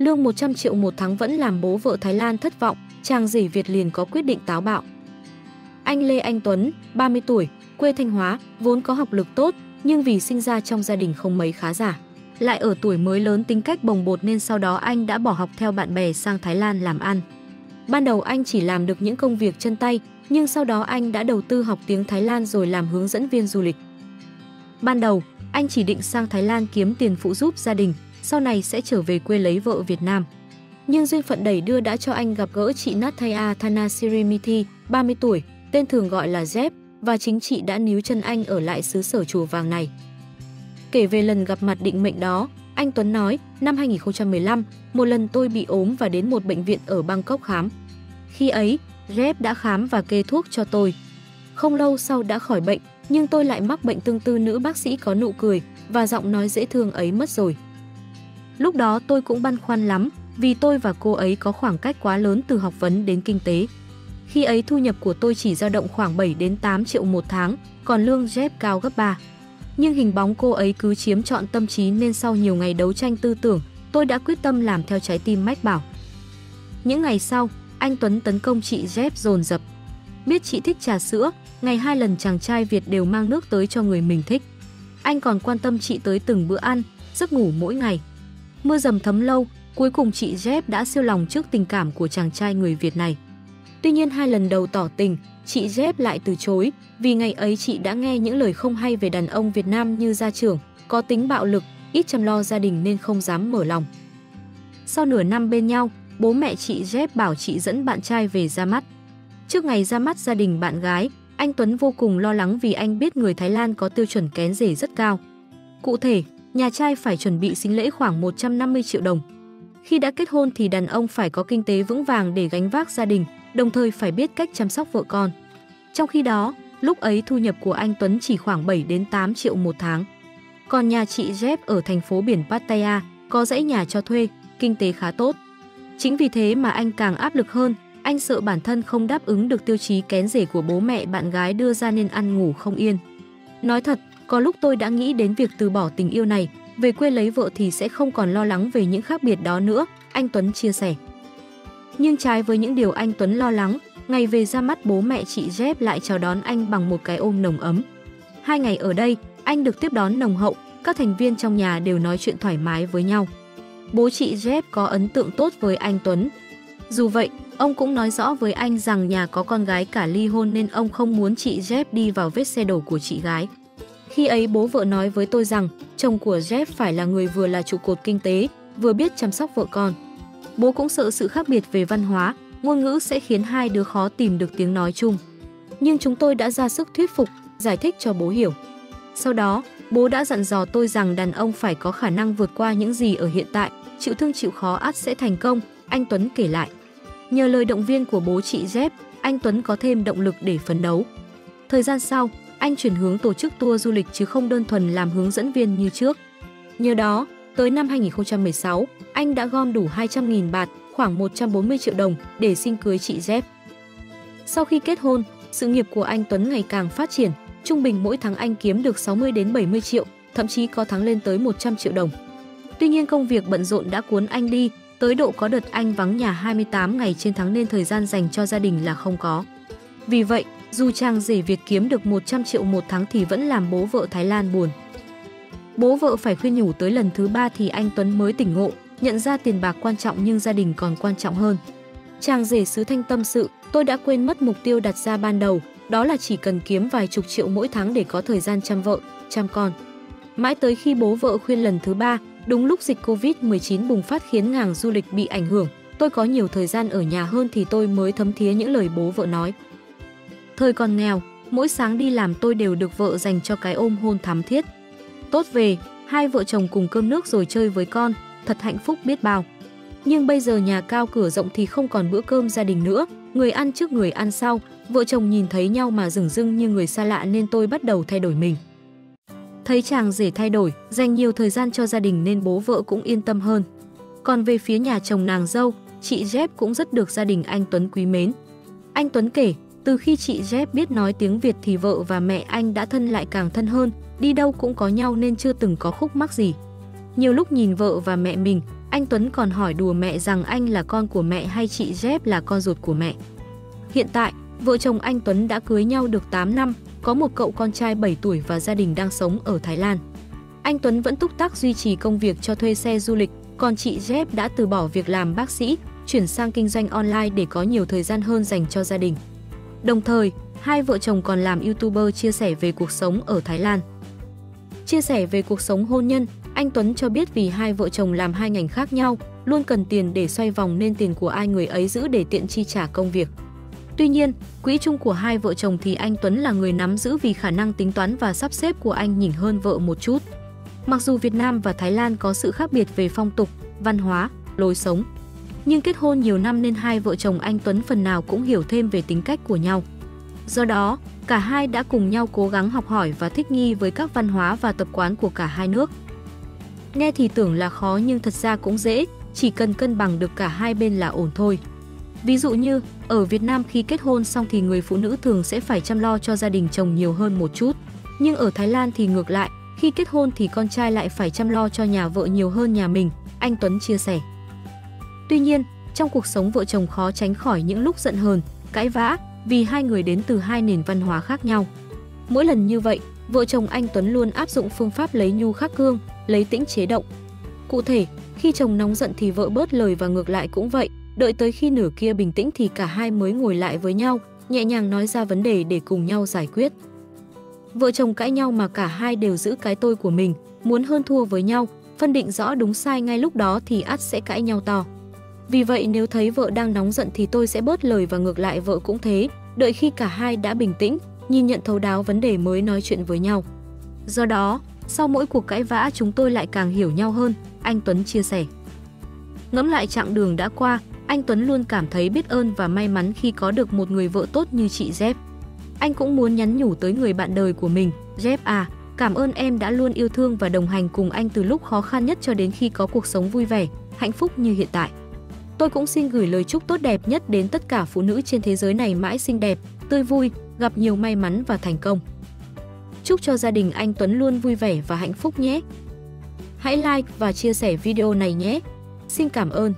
Lương 100 triệu một tháng vẫn làm bố vợ Thái Lan thất vọng, chàng rể Việt liền có quyết định táo bạo. Anh Lê Anh Tuấn, 30 tuổi, quê Thanh Hóa, vốn có học lực tốt, nhưng vì sinh ra trong gia đình không mấy khá giả. Lại ở tuổi mới lớn tính cách bồng bột nên sau đó anh đã bỏ học theo bạn bè sang Thái Lan làm ăn. Ban đầu anh chỉ làm được những công việc chân tay, nhưng sau đó anh đã đầu tư học tiếng Thái Lan rồi làm hướng dẫn viên du lịch. Ban đầu, anh chỉ định sang Thái Lan kiếm tiền phụ giúp gia đình, sau này sẽ trở về quê lấy vợ Việt Nam. Nhưng duyên phận đẩy đưa đã cho anh gặp gỡ chị Nathaya Thanasirimiti, 30 tuổi, tên thường gọi là Zep, và chính chị đã níu chân anh ở lại xứ sở chùa vàng này. Kể về lần gặp mặt định mệnh đó, anh Tuấn nói, năm 2015, một lần tôi bị ốm và đến một bệnh viện ở Bangkok khám. Khi ấy, Zep đã khám và kê thuốc cho tôi. Không lâu sau đã khỏi bệnh, nhưng tôi lại mắc bệnh tương tư nữ bác sĩ có nụ cười và giọng nói dễ thương ấy mất rồi. Lúc đó tôi cũng băn khoăn lắm, vì tôi và cô ấy có khoảng cách quá lớn từ học vấn đến kinh tế. Khi ấy thu nhập của tôi chỉ dao động khoảng 7 đến 8 triệu một tháng, còn lương Jeff cao gấp 3. Nhưng hình bóng cô ấy cứ chiếm trọn tâm trí nên sau nhiều ngày đấu tranh tư tưởng, tôi đã quyết tâm làm theo trái tim mách bảo. Những ngày sau, anh Tuấn tấn công chị Jeff dồn dập. Biết chị thích trà sữa, ngày hai lần chàng trai Việt đều mang nước tới cho người mình thích. Anh còn quan tâm chị tới từng bữa ăn, giấc ngủ mỗi ngày. Mưa dầm thấm lâu, cuối cùng chị Jeff đã siêu lòng trước tình cảm của chàng trai người Việt này. Tuy nhiên hai lần đầu tỏ tình, chị Jeff lại từ chối, vì ngày ấy chị đã nghe những lời không hay về đàn ông Việt Nam như gia trưởng, có tính bạo lực, ít chăm lo gia đình nên không dám mở lòng. Sau nửa năm bên nhau, bố mẹ chị Jeff bảo chị dẫn bạn trai về ra mắt. Trước ngày ra mắt gia đình bạn gái, anh Tuấn vô cùng lo lắng vì anh biết người Thái Lan có tiêu chuẩn kén rể rất cao. Cụ thể, nhà trai phải chuẩn bị sinh lễ khoảng 150 triệu đồng. Khi đã kết hôn thì đàn ông phải có kinh tế vững vàng để gánh vác gia đình, đồng thời phải biết cách chăm sóc vợ con. Trong khi đó, lúc ấy thu nhập của anh Tuấn chỉ khoảng 7 đến 8 triệu một tháng. Còn nhà chị Jeff ở thành phố biển Pattaya có dãy nhà cho thuê, kinh tế khá tốt. Chính vì thế mà anh càng áp lực hơn, anh sợ bản thân không đáp ứng được tiêu chí kén rể của bố mẹ bạn gái đưa ra nên ăn ngủ không yên. Nói thật, có lúc tôi đã nghĩ đến việc từ bỏ tình yêu này, về quê lấy vợ thì sẽ không còn lo lắng về những khác biệt đó nữa, anh Tuấn chia sẻ. Nhưng trái với những điều anh Tuấn lo lắng, ngày về ra mắt bố mẹ chị Jeff lại chào đón anh bằng một cái ôm nồng ấm. Hai ngày ở đây, anh được tiếp đón nồng hậu, các thành viên trong nhà đều nói chuyện thoải mái với nhau. Bố chị Jeff có ấn tượng tốt với anh Tuấn. Dù vậy, ông cũng nói rõ với anh rằng nhà có con gái cả ly hôn nên ông không muốn chị Jeff đi vào vết xe đổ của chị gái. Khi ấy bố vợ nói với tôi rằng chồng của Jeff phải là người vừa là trụ cột kinh tế, vừa biết chăm sóc vợ con. Bố cũng sợ sự khác biệt về văn hóa, ngôn ngữ sẽ khiến hai đứa khó tìm được tiếng nói chung. Nhưng chúng tôi đã ra sức thuyết phục, giải thích cho bố hiểu. Sau đó, bố đã dặn dò tôi rằng đàn ông phải có khả năng vượt qua những gì ở hiện tại, chịu thương chịu khó ắt sẽ thành công, anh Tuấn kể lại. Nhờ lời động viên của bố chị Dép, anh Tuấn có thêm động lực để phấn đấu. Thời gian sau, anh chuyển hướng tổ chức tour du lịch chứ không đơn thuần làm hướng dẫn viên như trước. Nhờ đó, tới năm 2016, anh đã gom đủ 200.000 bạt, khoảng 140 triệu đồng để xin cưới chị Dép. Sau khi kết hôn, sự nghiệp của anh Tuấn ngày càng phát triển, trung bình mỗi tháng anh kiếm được 60 đến 70 triệu, thậm chí có tháng lên tới 100 triệu đồng. Tuy nhiên công việc bận rộn đã cuốn anh đi, tới độ có đợt anh vắng nhà 28 ngày trên tháng nên thời gian dành cho gia đình là không có. Vì vậy, dù chàng rể Việt kiếm được 100 triệu một tháng thì vẫn làm bố vợ Thái Lan buồn. Bố vợ phải khuyên nhủ tới lần thứ ba thì anh Tuấn mới tỉnh ngộ, nhận ra tiền bạc quan trọng nhưng gia đình còn quan trọng hơn. Chàng rể sứ thanh tâm sự, tôi đã quên mất mục tiêu đặt ra ban đầu, đó là chỉ cần kiếm vài chục triệu mỗi tháng để có thời gian chăm vợ, chăm con. Mãi tới khi bố vợ khuyên lần thứ ba, đúng lúc dịch Covid-19 bùng phát khiến ngàng du lịch bị ảnh hưởng, tôi có nhiều thời gian ở nhà hơn thì tôi mới thấm thía những lời bố vợ nói. Thời còn nghèo, mỗi sáng đi làm tôi đều được vợ dành cho cái ôm hôn thắm thiết. Tốt về, hai vợ chồng cùng cơm nước rồi chơi với con, thật hạnh phúc biết bao. Nhưng bây giờ nhà cao cửa rộng thì không còn bữa cơm gia đình nữa, người ăn trước người ăn sau, vợ chồng nhìn thấy nhau mà rừng rưng như người xa lạ nên tôi bắt đầu thay đổi mình. Thấy chàng rể thay đổi, dành nhiều thời gian cho gia đình nên bố vợ cũng yên tâm hơn. Còn về phía nhà chồng nàng dâu, chị Jeb cũng rất được gia đình anh Tuấn quý mến. Anh Tuấn kể, từ khi chị Jeff biết nói tiếng Việt thì vợ và mẹ anh đã thân lại càng thân hơn, đi đâu cũng có nhau nên chưa từng có khúc mắc gì. Nhiều lúc nhìn vợ và mẹ mình, Anh Tuấn còn hỏi đùa mẹ rằng anh là con của mẹ hay chị Jeff là con ruột của mẹ. Hiện tại, vợ chồng anh Tuấn đã cưới nhau được 8 năm, có một cậu con trai 7 tuổi và gia đình đang sống ở Thái Lan. Anh Tuấn vẫn túc tác duy trì công việc cho thuê xe du lịch, còn chị Jeff đã từ bỏ việc làm bác sĩ, chuyển sang kinh doanh online để có nhiều thời gian hơn dành cho gia đình. Đồng thời, hai vợ chồng còn làm YouTuber chia sẻ về cuộc sống ở Thái Lan. Chia sẻ về cuộc sống hôn nhân, anh Tuấn cho biết vì hai vợ chồng làm hai ngành khác nhau, luôn cần tiền để xoay vòng nên tiền của ai người ấy giữ để tiện chi trả công việc. Tuy nhiên, quỹ chung của hai vợ chồng thì anh Tuấn là người nắm giữ vì khả năng tính toán và sắp xếp của anh nhỉnh hơn vợ một chút. Mặc dù Việt Nam và Thái Lan có sự khác biệt về phong tục, văn hóa, lối sống, nhưng kết hôn nhiều năm nên hai vợ chồng anh Tuấn phần nào cũng hiểu thêm về tính cách của nhau. Do đó, cả hai đã cùng nhau cố gắng học hỏi và thích nghi với các văn hóa và tập quán của cả hai nước. Nghe thì tưởng là khó nhưng thật ra cũng dễ, chỉ cần cân bằng được cả hai bên là ổn thôi. Ví dụ như, ở Việt Nam khi kết hôn xong thì người phụ nữ thường sẽ phải chăm lo cho gia đình chồng nhiều hơn một chút. Nhưng ở Thái Lan thì ngược lại, khi kết hôn thì con trai lại phải chăm lo cho nhà vợ nhiều hơn nhà mình, anh Tuấn chia sẻ. Tuy nhiên, trong cuộc sống vợ chồng khó tránh khỏi những lúc giận hờn, cãi vã vì hai người đến từ hai nền văn hóa khác nhau. Mỗi lần như vậy, vợ chồng anh Tuấn luôn áp dụng phương pháp lấy nhu khắc cương, lấy tĩnh chế động. Cụ thể, khi chồng nóng giận thì vợ bớt lời và ngược lại cũng vậy, đợi tới khi nửa kia bình tĩnh thì cả hai mới ngồi lại với nhau, nhẹ nhàng nói ra vấn đề để cùng nhau giải quyết. Vợ chồng cãi nhau mà cả hai đều giữ cái tôi của mình, muốn hơn thua với nhau, phân định rõ đúng sai ngay lúc đó thì ắt sẽ cãi nhau to. Vì vậy nếu thấy vợ đang nóng giận thì tôi sẽ bớt lời và ngược lại vợ cũng thế, đợi khi cả hai đã bình tĩnh, nhìn nhận thấu đáo vấn đề mới nói chuyện với nhau. Do đó, sau mỗi cuộc cãi vã chúng tôi lại càng hiểu nhau hơn, anh Tuấn chia sẻ. Ngẫm lại chặng đường đã qua, anh Tuấn luôn cảm thấy biết ơn và may mắn khi có được một người vợ tốt như chị Dép. Anh cũng muốn nhắn nhủ tới người bạn đời của mình, Dép à, cảm ơn em đã luôn yêu thương và đồng hành cùng anh từ lúc khó khăn nhất cho đến khi có cuộc sống vui vẻ, hạnh phúc như hiện tại. Tôi cũng xin gửi lời chúc tốt đẹp nhất đến tất cả phụ nữ trên thế giới này mãi xinh đẹp, tươi vui, gặp nhiều may mắn và thành công. Chúc cho gia đình anh Tuấn luôn vui vẻ và hạnh phúc nhé. Hãy like và chia sẻ video này nhé. Xin cảm ơn.